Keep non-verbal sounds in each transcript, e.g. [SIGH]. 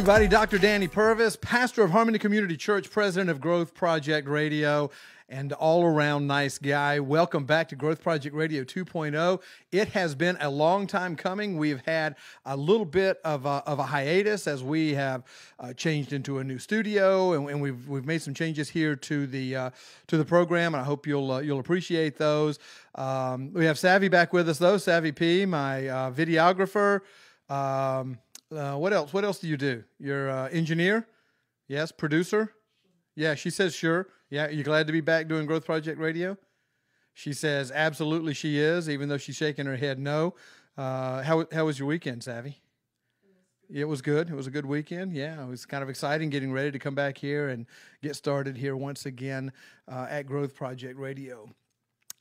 everybody. Dr. Danny Purvis, pastor of Harmony Community Church, president of Growth Project Radio, and all around nice guy. Welcome back to Growth Project Radio 2.0. It has been a long time coming. We've had a little bit of a, of a hiatus as we have uh, changed into a new studio, and, and, we've we've made some changes here to the uh, to the program. And I hope you'll uh, you'll appreciate those. Um, we have Savvy back with us though. Savvy P, my uh, videographer. Um, uh, what else? What else do you do? You're uh, engineer? Yes. Producer? Yeah. She says sure. Yeah. You glad to be back doing Growth Project Radio? She says absolutely she is, even though she's shaking her head no. Uh, how how was your weekend, Savvy? It was good. It was a good weekend. Yeah, it was kind of exciting getting ready to come back here and get started here once again uh, at Growth Project Radio.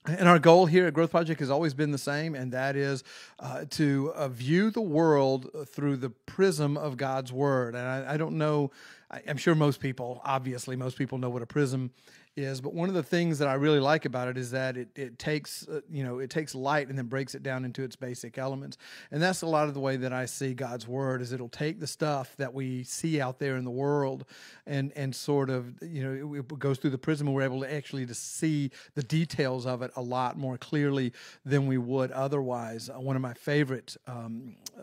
And our goal here at Growth Project has always been the same, and that is uh, to uh, view the world through the prism of God's Word. And I, I don't know, I, am sure most people, obviously, most people know what a prism is. But one of the things that I really like about it is that it, it takes uh, you know it takes light and then breaks it down into its basic elements, and that's a lot of the way that I see God's word is it'll take the stuff that we see out there in the world and and sort of you know it, it goes through the prism and we're able to actually to see the details of it a lot more clearly than we would otherwise. Uh, one of my favorite um, uh,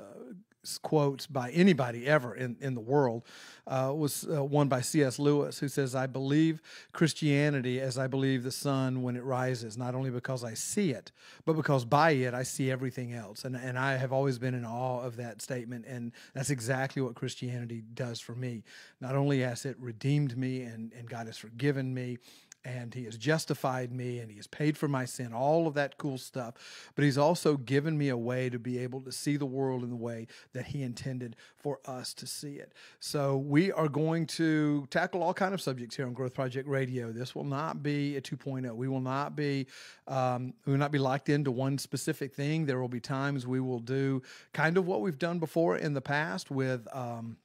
quotes by anybody ever in, in the world uh, was uh, one by C.S. Lewis, who says, I believe Christianity as I believe the sun when it rises, not only because I see it, but because by it I see everything else. And, and I have always been in awe of that statement. And that's exactly what Christianity does for me. Not only has it redeemed me and, and God has forgiven me, and he has justified me and he has paid for my sin, all of that cool stuff. But he's also given me a way to be able to see the world in the way that he intended for us to see it. So we are going to tackle all kind of subjects here on Growth Project Radio. This will not be a 2.0. We will not be um, we will not be locked into one specific thing. There will be times we will do kind of what we've done before in the past with um,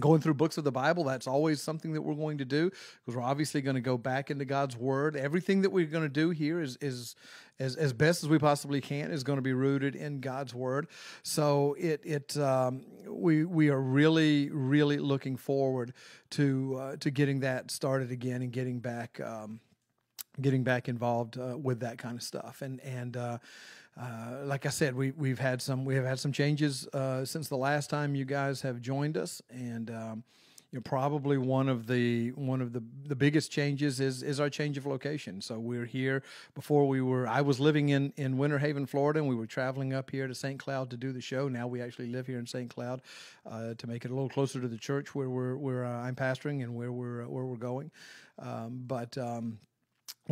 going through books of the Bible, that's always something that we're going to do because we're obviously going to go back into God's Word. Everything that we're going to do here is is as, as best as we possibly can is going to be rooted in God's Word. So it it um, we we are really really looking forward to uh, to getting that started again and getting back um, getting back involved uh, with that kind of stuff and and. Uh, uh, like I said, we we've had some we have had some changes uh, since the last time you guys have joined us, and um, you know, probably one of the one of the the biggest changes is is our change of location. So we're here. Before we were, I was living in in Winter Haven, Florida, and we were traveling up here to St. Cloud to do the show. Now we actually live here in St. Cloud uh, to make it a little closer to the church where we're where uh, I'm pastoring and where we're where we're going. Um, but um,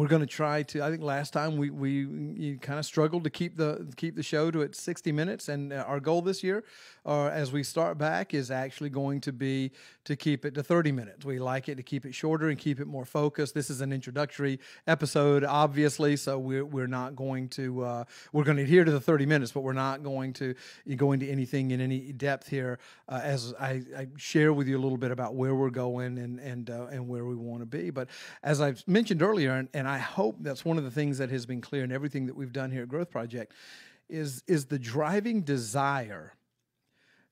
we're going to try to. I think last time we we kind of struggled to keep the keep the show to its sixty minutes, and uh, our goal this year, uh, as we start back, is actually going to be to keep it to thirty minutes. We like it to keep it shorter and keep it more focused. This is an introductory episode, obviously, so we're we're not going to uh, we're going to adhere to the thirty minutes, but we're not going to go into anything in any depth here uh, as I, I, share with you a little bit about where we're going and and uh, and where we want to be. But as I've mentioned earlier. And, and I hope that's one of the things that has been clear in everything that we've done here at Growth Project is, is the driving desire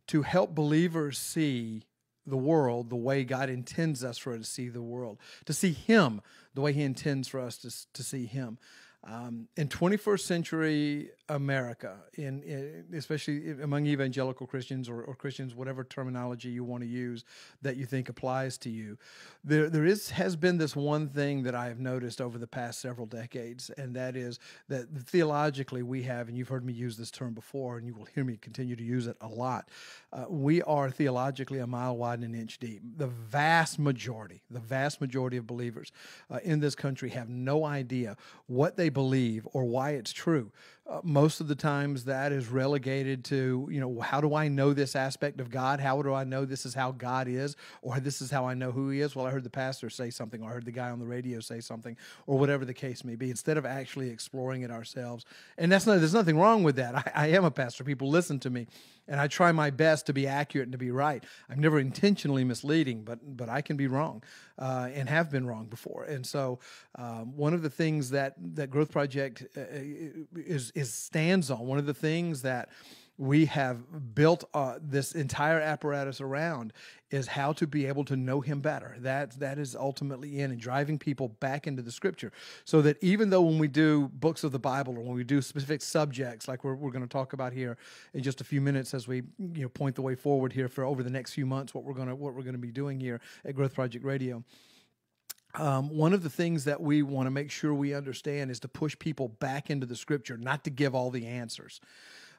to help believers see the world the way God intends us for to see the world, to see Him the way He intends for us to, to see Him. Um, in 21st century America, in, in, especially among evangelical Christians or, or, Christians, whatever terminology you want to use that you think applies to you, there there is has been this one thing that I have noticed over the past several decades, and that is that theologically we have, and you've heard me use this term before, and you will hear me continue to use it a lot. Uh, we are theologically a mile wide and an inch deep. The vast majority, the vast majority of believers uh, in this country have no idea what they believe or why it's true. Uh, most of the times that is relegated to you know how do i know this aspect of god? How do i know this is how god is? Or this is how i know who he is? Well i heard the pastor say something or i heard the guy on the radio say something or whatever the case may be instead of actually exploring it ourselves. And that's not there's nothing wrong with that. [LAUGHS] I, I am a pastor. People listen to me and I try my best to be accurate and to be right. I'm never intentionally misleading, but but I can be wrong uh, and have been wrong before. And so, um, one of the things that that Growth Project uh, is is stands on, one of the things that we have built uh, this entire apparatus around is how to be able to know him better. That that is ultimately in and driving people back into the scripture. So that even though when we do books of the bible or when we do specific subjects like we're, we're going to talk about here in just a few minutes as we you know point the way forward here for over the next few months what we're going to what we're going to be doing here at growth project radio um, one of the things that we want to make sure we understand is to push people back into the scripture, not to give all the answers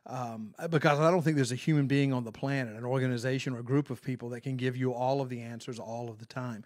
um, because I don't think there's a human being on the planet, an organization or a group of people that can give you all of the answers all of the time.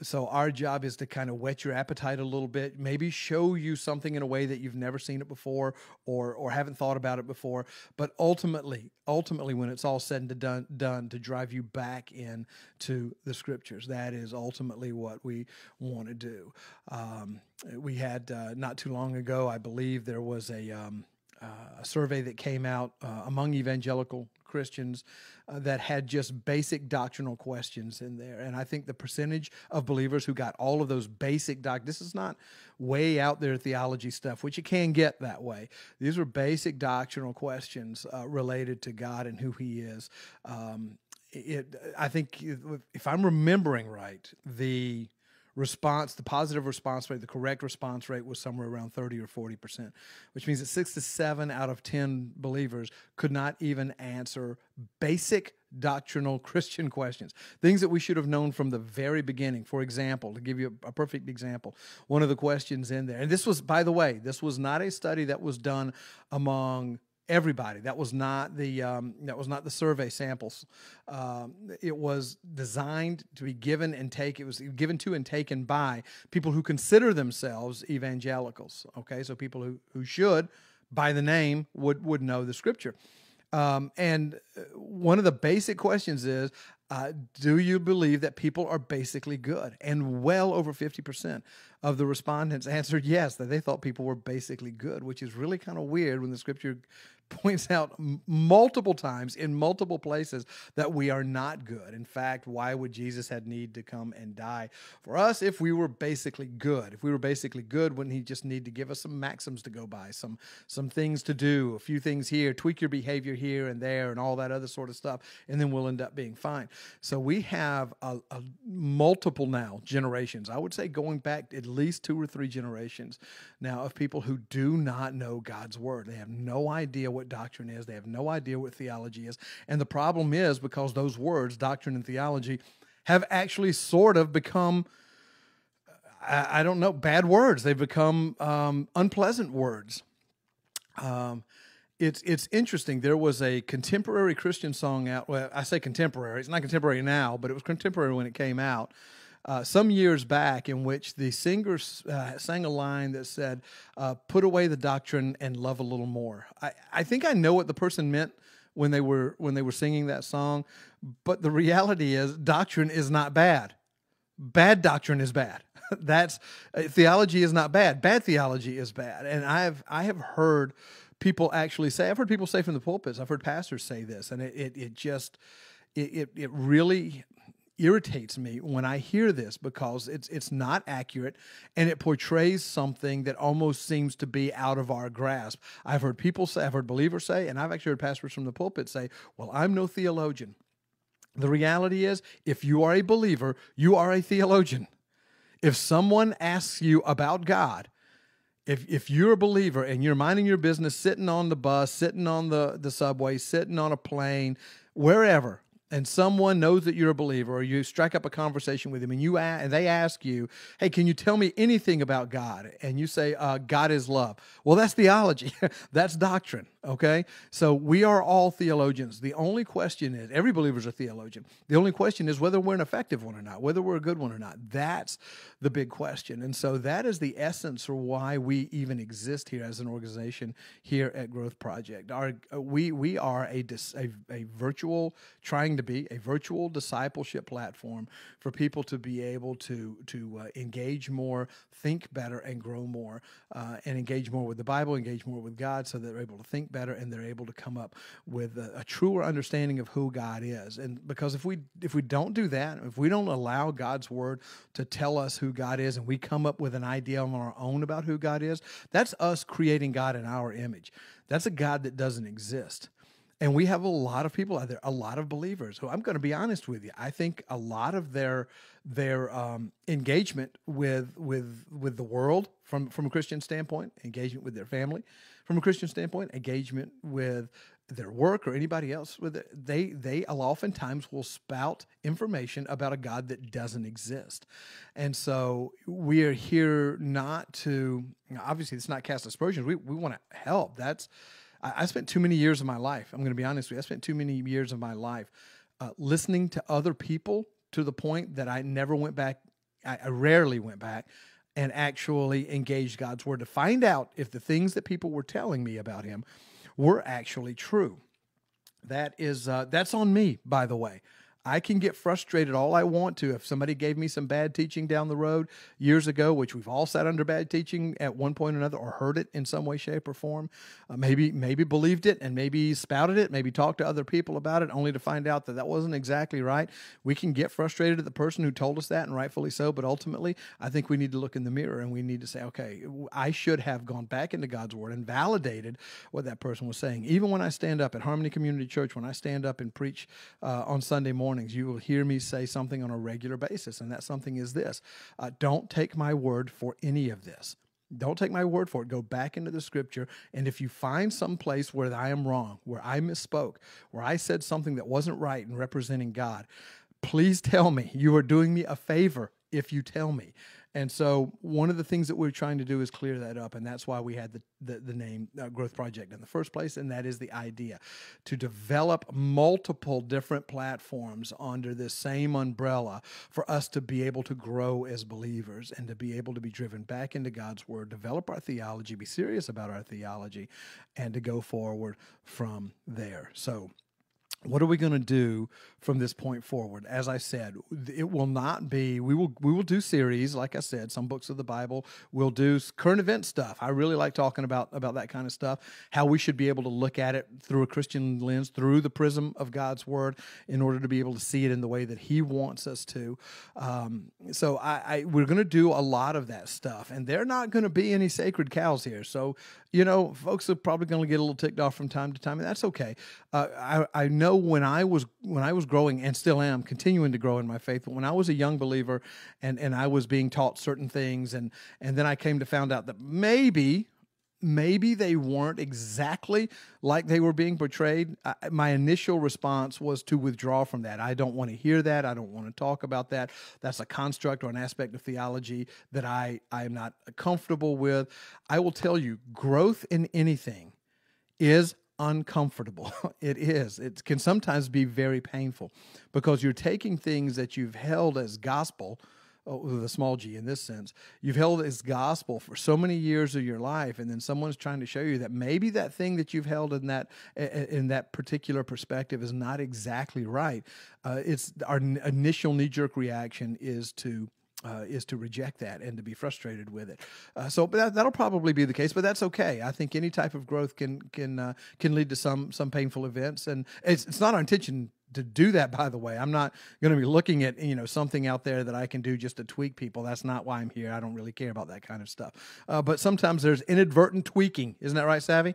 So our job is to kind of whet your appetite a little bit, maybe show you something in a way that you've never seen it before or or haven't thought about it before. But ultimately, ultimately, when it's all said and done, done to drive you back in to the scriptures, that is ultimately what we want to do. Um, we had uh, not too long ago, I believe there was a um, uh, a survey that came out uh, among evangelical Christians uh, that had just basic doctrinal questions in there. And I think the percentage of believers who got all of those basic doc this is not way out there theology stuff, which you can get that way. These were basic doctrinal questions uh, related to God and who He is. Um, it, I think if I'm remembering right, the response, the positive response rate, the correct response rate was somewhere around 30 or 40%, which means that six to seven out of 10 believers could not even answer basic doctrinal [LAUGHS] Christian questions, things that we should have known from the very beginning. For example, to give you a, a, perfect example, one of the questions in there, and this was, by the way, this was not a study that was done among everybody. That was not the um, that was not the survey samples. Um, it was designed to be given and take. It was given to and taken by people who consider themselves evangelicals. Okay, so people who who should, by the name, would would know the scripture. Um, and uh, one of the basic questions is uh, do you believe that people are basically good? And well over 50% of the respondents [LAUGHS] answered yes, that they thought people were basically good, which is really kind of weird when the scripture points out m- multiple times in multiple places that we are not good. In fact, why would Jesus had need to come and die for us if we were basically good? If we were basically good, wouldn't he just need to give us some maxims to go by, some some things to do, a few things here, tweak your behavior here and there, and all that other sort of stuff, and then we'll end up being fine. So we have a, a multiple now generations. I would say going back at least two or three generations now of people who do not know God's word. They have no idea what doctrine is. They have no idea what theology is. And the problem is because those words, doctrine and theology, have actually sort of become, I, I don't know, bad words. They've become um, unpleasant words. Um, it's it's interesting. There was a contemporary Christian song out. Well, I say contemporary. It's not contemporary now, but it was contemporary when it came out uh, some years back in which the singer uh, sang a line that said, uh, "Put away the doctrine and love a little more." I, I think I know what the person meant when they were when they were singing that song, but the reality is, doctrine is not bad. Bad doctrine is bad. [LAUGHS] That's uh, theology is not bad. Bad theology is bad, and I have I have heard people actually say. I've heard people say from the pulpits. I've heard pastors say this, and it it, it just it, it really irritates me when I hear this because it's it's not accurate and it portrays something that almost seems to be out of our grasp. I've heard people say, I've heard believers say, and I've actually heard pastors from the pulpit say, "Well, I'm no theologian." The reality is, if you are a believer, you are a theologian. If someone asks you about God, if if you're a believer and you're minding your business, sitting on the bus, sitting on the, the subway, sitting on a plane, wherever, and someone knows that you're a believer or you strike up a conversation with them and you and they ask you hey can you tell me anything about god? And you say uh, god is love. Well that's theology. [LAUGHS] That's doctrine okay? So we are all theologians. The only question is every believer is a theologian. The only question is whether we're an effective one or not whether we're a good one or not. That's the big question. And so that is the essence for why we even exist here as an organization here at growth project. Our uh, we we are a, a, a virtual trying to be a virtual discipleship platform for people to be able to to uh, engage more, think better, and grow more, uh, and engage more with the Bible, engage more with God, so that they're able to think better and they're able to come up with a, a truer understanding of who God is. And because if we if we don't do that, if we don't allow God's word to tell us who God is, and we come up with an idea on our own about who God is, that's us creating God in our image. That's a God that doesn't exist. And we have a lot of people out there, a lot of believers who I'm going to be honest with you. I think a lot of their their um, engagement with with with the world from from a Christian standpoint, engagement with their family from a Christian standpoint, engagement with their work or anybody else with it, they they oftentimes will spout information about a God that doesn't exist, and so we are here not to obviously it's not cast aspersions. We we want to help. That's I, I, spent too many years of my life. I'm going to be honest with you. I spent too many years of my life uh, listening to other people to the point that I never went back. I, I rarely went back and actually engaged God's word to find out if the things that people were telling me about Him were actually true. That is uh, that's on me, by the way. I can get frustrated all I want to if somebody gave me some bad teaching down the road years ago, which we've all sat under bad teaching at one point or another, or heard it in some way, shape, or form. Uh, maybe maybe believed it and maybe spouted it, maybe talked to other people about it, only to find out that that wasn't exactly right. We can get frustrated at the person who told us that, and rightfully so. But ultimately, I think we need to look in the mirror and we need to say, okay, I should have gone back into God's word and validated what that person was saying. Even when I stand up at Harmony Community Church, when I stand up and preach uh, on Sunday morning mornings, you will hear me say something on a regular basis, and that something is this uh, Don't take my word for any of this. Don't take my word for it. Go back into the scripture. And if you find some place where I am wrong, where I misspoke, where I said something that wasn't right in representing God, please tell me. You are doing me a favor if you tell me. And so one of the things that we're trying to do is clear that up, and that's why we had the the, the name uh, Growth Project in the first place, and that is the idea to develop multiple different platforms under this same umbrella for us to be able to grow as believers and to be able to be driven back into God's Word, develop our theology, be serious about our theology, and to go forward from there. So what are we going to do from this point forward? As i said it will not be we will we will do series like i said some books of the bible. We'll do current event stuff. I really like talking about about that kind of stuff how we should be able to look at it through a christian lens through the prism of god's word in order to be able to see it in the way that he wants us to. Um, so I, I we're going to do a lot of that stuff and they're not going to be any sacred cows here. So you know folks are probably going to get a little ticked off from time to time and that's okay. Uh, I, I know know when I was when I was growing and still am continuing to grow in my faith. But when I was a young believer and and I was being taught certain things and and then I came to found out that maybe maybe they weren't exactly like they were being portrayed. I, my initial response was to withdraw from that. I don't want to hear that. I don't want to talk about that. That's a construct or an aspect of theology that I I am not comfortable with. I will tell you, growth in anything is uncomfortable. [LAUGHS] it is. It can sometimes be very painful because you're taking things that you've held as gospel, oh, with a small g in this sense, you've held as gospel for so many years of your life, and then someone's trying to show you that maybe that thing that you've held in that in that particular perspective is not exactly right. Uh, it's our initial knee jerk reaction is to uh, is to reject that and to be frustrated with it. Uh, so that, that'll probably be the case, but that's okay. I think any type of growth can can uh, can lead to some some painful events, and it's it's not our intention to do that. By the way, I'm not going to be looking at you know something out there that I can do just to tweak people. That's not why I'm here. I don't really care about that kind of stuff. Uh, but sometimes there's inadvertent tweaking, isn't that right, Savvy?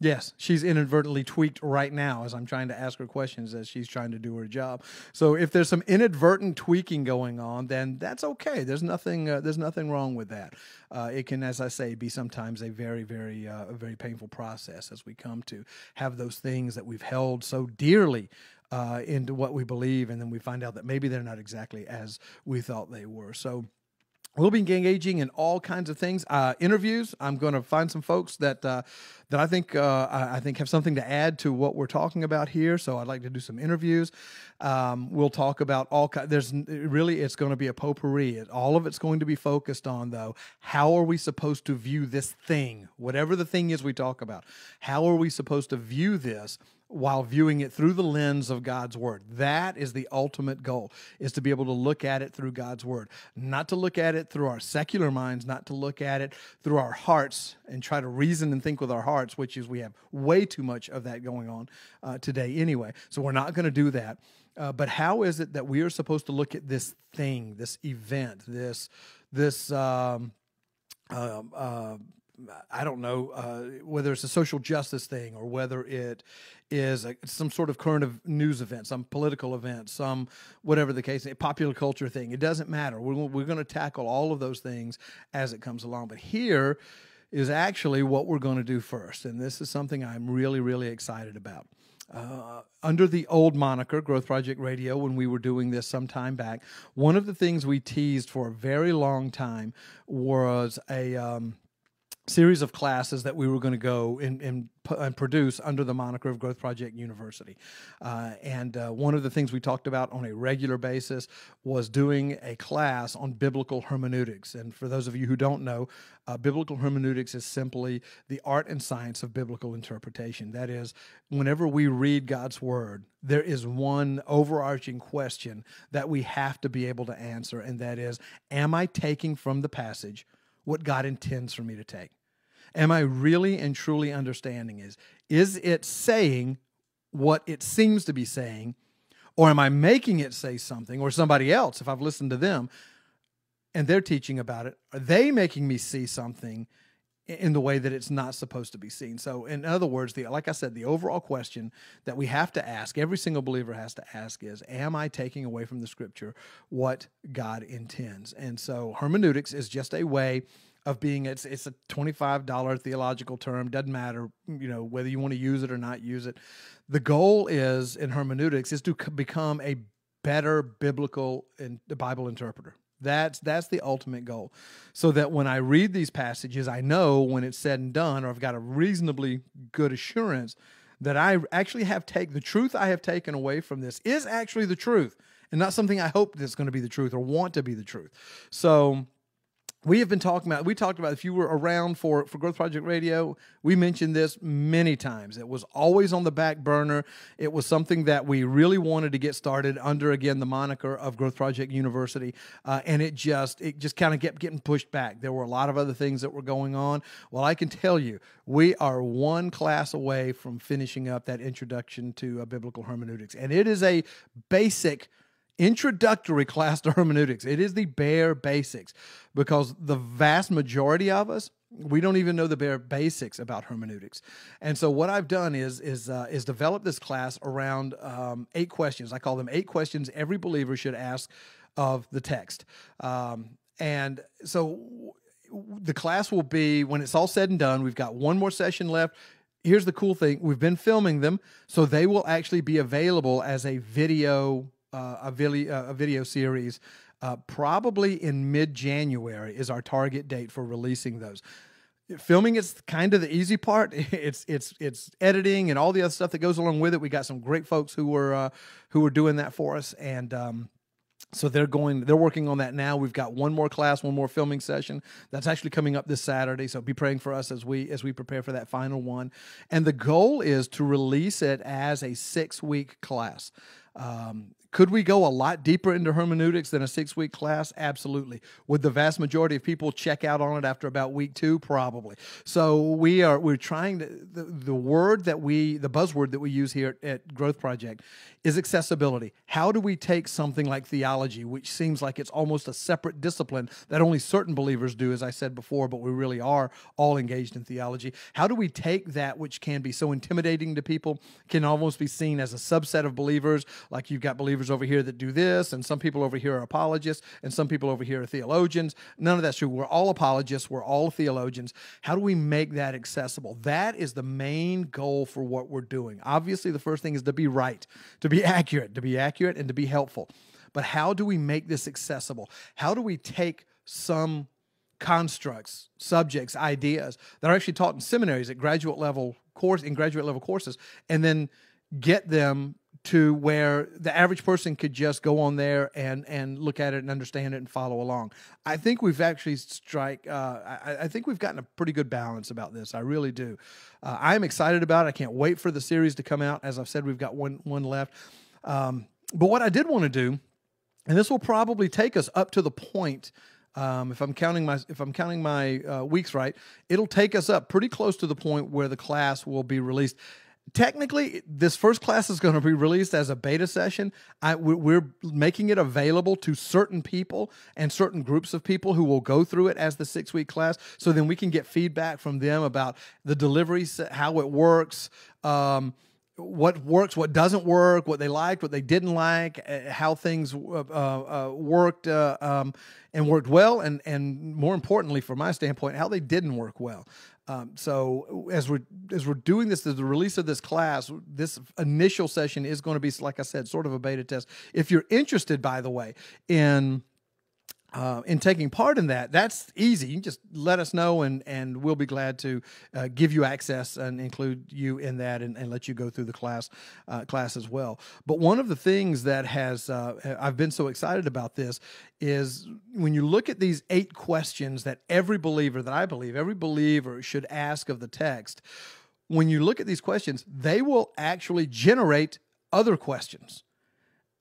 Yes, she's inadvertently tweaked right now as I'm trying to ask her questions as she's trying to do her job. So if there's some inadvertent tweaking going on, then that's okay. There's nothing. Uh, there's nothing wrong with that. Uh, it can, as I say, be sometimes a very, very, uh, a very painful process as we come to have those things that we've held so dearly uh, into what we believe, and then we find out that maybe they're not exactly as we thought they were. So. We'll be engaging in all kinds of things. Uh, interviews. I'm going to find some folks that uh, that I think uh, I think have something to add to what we're talking about here. So I'd like to do some interviews. Um, we'll talk about all. There's really it's going to be a potpourri. All of it's going to be focused on though. How are we supposed to view this thing, whatever the thing is we talk about? How are we supposed to view this? While viewing it through the lens of God's word. That is the ultimate goal is to be able to look at it through God's word, not to look at it through our secular minds, not to look at it through our hearts and try to reason and think with our hearts, which is we have way too much of that going on uh, today anyway. So we're not going to do that. Uh, but how is it that we are supposed to look at this thing, this event, this this um, uh, uh I don't know uh, whether it's a social justice thing or whether it is a, some sort of current of news event, some political event, some whatever the case, a popular culture thing. It doesn't matter. We're, we're going to tackle all of those things as it comes along. But here is actually what we're going to do first. And this is something I'm really, really excited about. Uh, under the old moniker, Growth Project Radio, when we were doing this some time back, one of the things we teased for a very long time was a. Um, series of classes that we were going to go and, and, and, produce under the moniker of Growth Project University. Uh, and uh, one of the things we talked about on a regular basis was doing a class on biblical hermeneutics. And for those of you who don't know, uh, biblical hermeneutics is simply the art and science of biblical interpretation. That is, whenever we read God's word, there is one overarching question that we have to be able to answer, and that is Am I taking from the passage what God intends for me to take? Am I really and truly understanding is is it saying what it seems to be saying or am I making it say something or somebody else if I've listened to them and they're teaching about it are they making me see something in the way that it's not supposed to be seen. So, in other words, the like I said, the overall question that we have to ask, every single believer has to ask, is: Am I taking away from the Scripture what God intends? And so, hermeneutics is just a way of being it's it's a $25 theological term doesn't matter you know whether you want to use it or not use it. The goal is in hermeneutics is to become a better biblical and the bible interpreter. That's that's the ultimate goal. So that when i read these passages i know when it's said and done or i've got a reasonably good assurance that i actually have taken the truth i have taken away from this is actually the truth and not something i hope that's going to be the truth or want to be the truth. So we have been talking about we talked about if you were around for for growth project radio we mentioned this many times. It was always on the back burner. It was something that we really wanted to get started under again the moniker of growth project university uh, and it just it just kind of kept getting pushed back. There were a lot of other things that were going on. Well i can tell you we are one class away from finishing up that introduction to uh, biblical hermeneutics and it is a basic introductory class to hermeneutics. It is the bare basics because the vast majority of us we don't even know the bare basics about hermeneutics. And so what I've done is is uh, is develop this class around um, eight questions. I call them eight questions every believer should ask of the text. Um, and so the class will be when it's all said and done. We've got one more session left here's the cool thing we've been filming them so they will actually be available as a video a, video, uh, a video series. Uh, probably in mid January is our target date for releasing those. Filming is kind of the easy part. [LAUGHS] It's it's it's editing and all the other stuff that goes along with it. We got some great folks who were uh, who were doing that for us, and um, so they're going they're working on that now we've got one more class one more filming session that's actually coming up this saturday so be praying for us as we as we prepare for that final one and the goal is to release it as a six week class um, could we go a lot deeper into hermeneutics than a six week class? Absolutely. Would the vast majority of people check out on it after about week two? Probably. So we are we're trying to the, the word that we the buzzword that we use here at, at Growth Project is accessibility. How do we take something like theology, which seems like it's almost a separate discipline that only certain believers do, as I said before, but we really are all engaged in theology? How do we take that which can be so intimidating to people, can almost be seen as a subset of believers, like you've got believers over here that do this, and some people over here are apologists, and some people over here are theologians? None of that's true. We're all apologists, we're all theologians. How do we make that accessible? That is the main goal for what we're doing. Obviously, the first thing is to be right, to to be [LAUGHS] accurate, to be accurate and to be helpful. But how do we make this accessible? How do we take some constructs, subjects, ideas that are actually taught in seminaries at graduate level course in graduate level courses and then get them to where the average person could just go on there and and look at it and understand it and follow along. I think we've actually strike. Uh, I, I, think we've gotten a pretty good balance about this. I really do. Uh, I'm excited about it. I can't wait for the series to come out. As I've said, we've got one one left. Um, but what I did want to do, and this will probably take us up to the point. Um, if I'm counting my if I'm counting my uh, weeks right, it'll take us up pretty close to the point where the class will be released technically this first class is going to be released as a beta session. I, we're making it available to certain people and certain groups of people who will go through it as the six week class so then we can get feedback from them about the deliveries how it works um, what works, what doesn't work, what they liked, what they didn't like, uh, how things uh, uh, worked uh, um, and worked well, and and more importantly, from my standpoint, how they didn't work well. Um, so as we're as we're doing this, the release of this class, this initial session is going to be, like I said, sort of a beta test. If you're interested, by the way, in uh, in taking part in that, that's easy. You just let us know, and and we'll be glad to uh, give you access and include you in that, and, and let you go through the class uh, class as well. But one of the things that has uh, I've been so excited about this is when you look at these eight questions that every believer that I believe every believer should ask of the text. When you look at these questions, they will actually generate other questions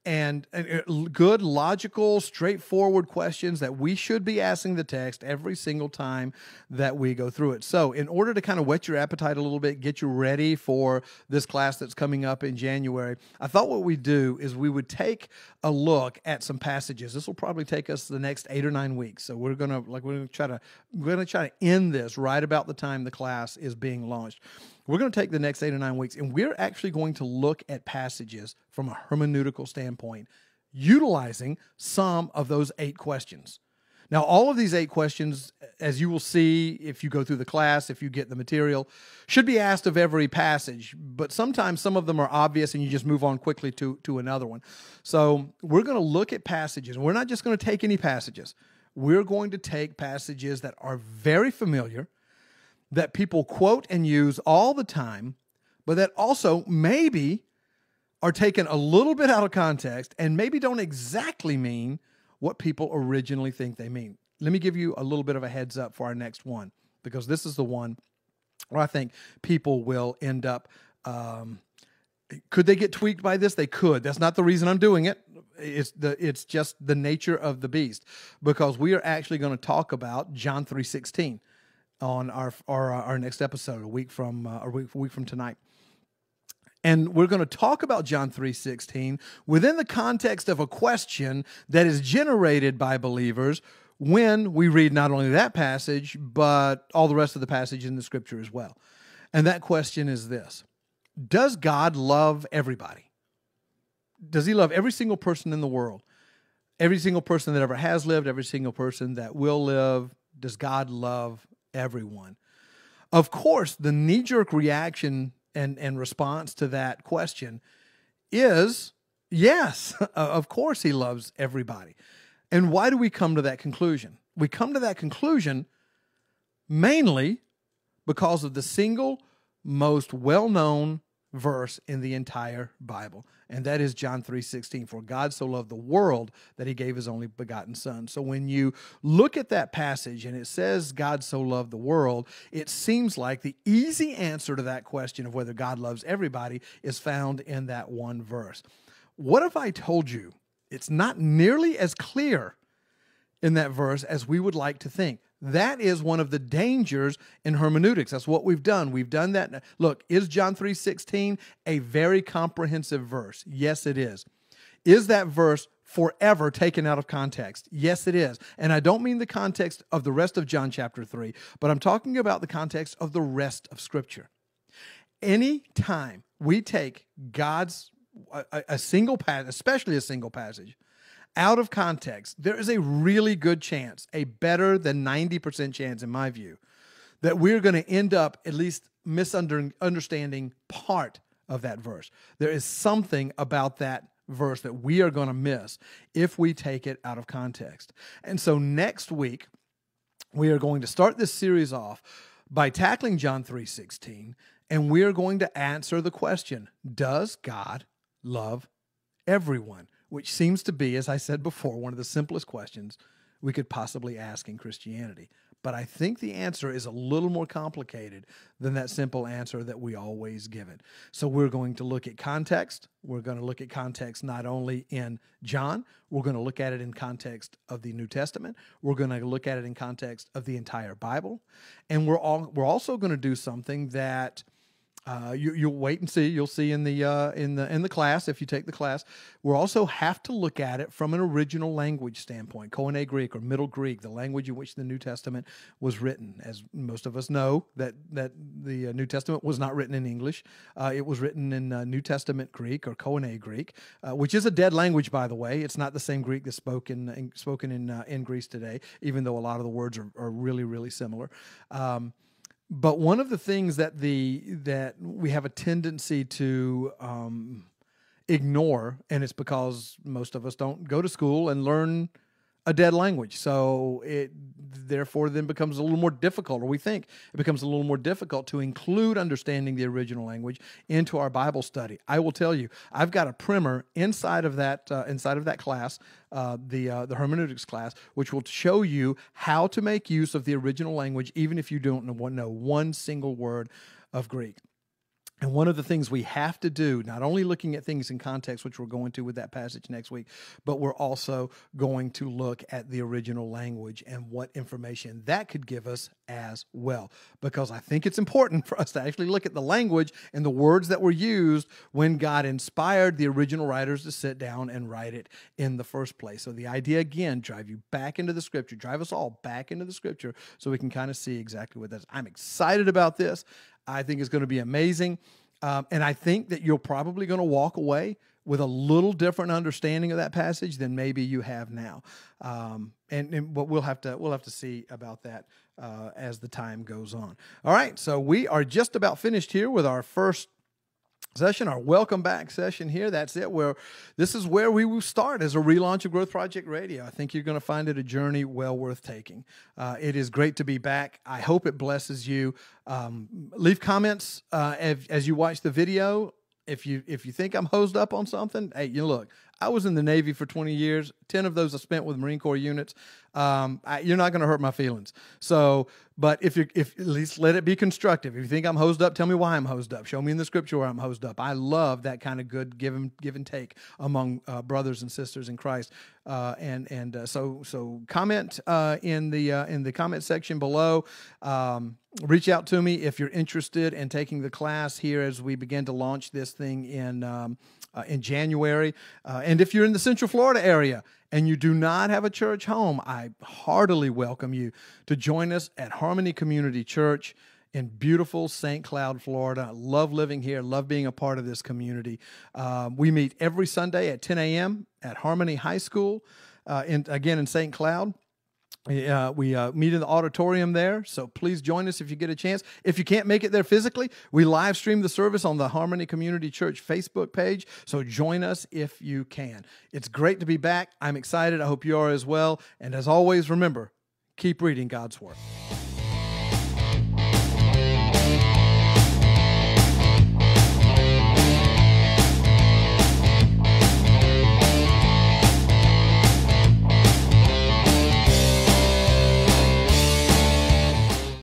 and, and, uh, good, logical, straightforward questions that we should be asking the text every single time that we go through it. So, in order to kind of whet your appetite a little bit, get you ready for this class that's coming up in January, I thought what we'd do is we would take a look at some passages. This will probably take us the next eight or nine weeks. So, we're gonna like we're gonna try to we're gonna try to end this right about the time the class is being launched. We're going to take the next eight or nine weeks and we're actually going to look at passages from a hermeneutical standpoint, utilizing some of those eight questions. Now, all of these eight questions, as you will see if you go through the class, if you get the material, should be asked of every passage, but sometimes some of them are obvious and you just move on quickly to, to another one. So, we're going to look at passages. We're not just going to take any passages, we're going to take passages that are very familiar that people quote and use all the time, but that also maybe are taken a little bit out of context and maybe don't exactly mean what people originally think they mean. Let me give you a little bit of a heads up for our next one because this is the one where I think people will end up. Um, could they get tweaked by this? They could. That's not the reason I'm doing it. It's the it's just the nature of the beast because we are actually going to talk about John three sixteen on our our, uh, our next episode a week from uh, a week, a week from tonight. And we're going to talk about John 3:16 within the context of a question that is generated by believers when we read not only that passage but all the rest of the passage in the scripture as well. And that question is this. Does God love everybody? Does he love every single person in the world? Every single person that ever has lived, every single person that will live, does God love everyone. Of course, the knee jerk reaction and, and response to that question is yes, [LAUGHS] of course, he loves everybody. And why do we come to that conclusion? We come to that conclusion mainly because of the single most well known verse in the entire Bible, and that is John 3:16 for God so loved the world that he gave his only begotten son. So when you look at that passage and it says God so loved the world, it seems like the easy answer to that question of whether God loves everybody is found in that one verse. What if I told you it's not nearly as clear in that verse as we would like to think? That is one of the dangers in hermeneutics. That's what we've done. We've done that. Look, is John 3:16 a very comprehensive verse? Yes, it is. Is that verse forever taken out of context? Yes, it is. And I don't mean the context of the rest of John chapter 3, but I'm talking about the context of the rest of scripture. Any time we take God's a, a single passage, especially a single passage, out of context, there is a really good chance, a better than 90% chance, in my view, that we're going to end up at least misunderstanding part of that verse. There is something about that verse that we are going to miss if we take it out of context. And so next week, we are going to start this series off by tackling John 3:16 and we are going to answer the question, does God love everyone? Which seems to be, as I said before, one of the simplest questions we could possibly ask in Christianity. But I think the answer is a little more complicated than that simple answer that we always give it. So we're going to look at context. We're going to look at context not only in John, we're going to look at it in context of the New Testament. We're going to look at it in context of the entire Bible. And we're all we're also going to do something that Uh, you, you'll wait and see. You'll see in the uh, in the in the class if you take the class. We'll also have to look at it from an original language standpoint, Koine Greek or Middle Greek, the language in which the New Testament was written. As most of us know, that that the uh, New Testament was not written in English. Uh, it was written in uh, New Testament Greek or Koine Greek, uh, which is a dead language, by the way. It's not the same Greek that's spoken in, spoken in in Greece today, even though a lot of the words are, are really really similar. Um, but one of the things that the that we have a tendency to um, ignore, and it's because most of us don't go to school and learn a dead language. So it therefore then becomes a little more difficult, or we think it becomes a little more difficult to include understanding the original language into our Bible study. I will tell you, I've got a primer inside of that uh, inside of that class, uh, the uh, the hermeneutics class, which will show you how to make use of the original language, even if you don't know one single word of Greek. And one of the things we have to do, not only looking at things in context, which we're going to with that passage next week, but we're also going to look at the original language and what information that could give us as well. Because I think it's important for us to actually look at the language and the words that were used when God inspired the original writers to sit down and write it in the first place. So the idea, again, drive you back into the scripture, drive us all back into the scripture so we can kind of see exactly what that's. I'm excited about this. I think is going to be amazing. Um, and I think that you're probably going to walk away with a little different understanding of that passage than maybe you have now. Um, and, and but we'll have to we'll have to see about that uh, as the time goes on. All right, so we are just about finished here with our first session, our welcome back session here. That's it. Where this is where we will start as a relaunch of Growth Project Radio. I think you're going to find it a journey well worth taking. Uh, it is great to be back. I hope it blesses you. Um, leave comments uh, as, as you watch the video. If you if you think I'm hosed up on something, hey, you look. I was in the Navy for 20 years. 10 of those I spent with Marine Corps units. Um, I, you're not going to hurt my feelings. So, but if you if at least let it be constructive. If you think I'm hosed up, tell me why I'm hosed up. Show me in the scripture where I'm hosed up. I love that kind of good give and give and take among uh, brothers and sisters in Christ. Uh, and and uh, so so comment uh, in the uh, in the comment section below. Um, reach out to me if you're interested in taking the class here as we begin to launch this thing in. Um, uh, in January. Uh, and if you're in the Central Florida area and you do not have a church home, I heartily welcome you to join us at Harmony Community Church in beautiful St. Cloud, Florida. I love living here, love being a part of this community. Uh, we meet every Sunday at 10 a.m. at Harmony High School, uh, in, again in St. Cloud. Uh, we uh, meet in the auditorium there, so please join us if you get a chance. If you can't make it there physically, we live stream the service on the Harmony Community Church Facebook page, so join us if you can. It's great to be back. I'm excited. I hope you are as well. And as always, remember keep reading God's Word.